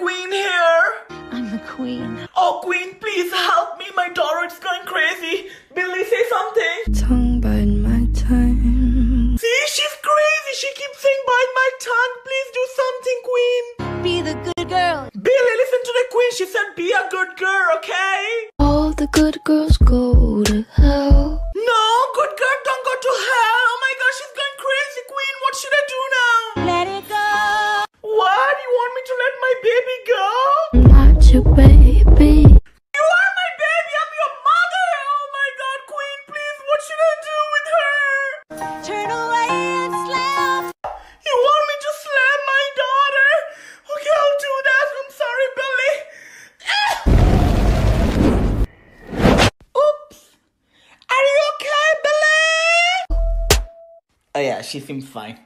Queen here. I'm the queen. Oh, Queen, please help me. My daughter is going crazy. Billie, say something. Tongue bite my tongue. See, she's crazy. She keeps saying, bite my tongue. Please do something, Queen. Be the good girl. Billie, listen to the Queen. She said, be a good girl, okay? All the good girls go to hell. I'm your baby. You are my baby. I'm your mother. Oh my god, Queen, please. What should I do with her? Turn away and slap. You want me to slap my daughter? Okay, I'll do that. I'm sorry, Billie. Ah! Oops. Are you okay, Billie? Oh yeah, she seems fine.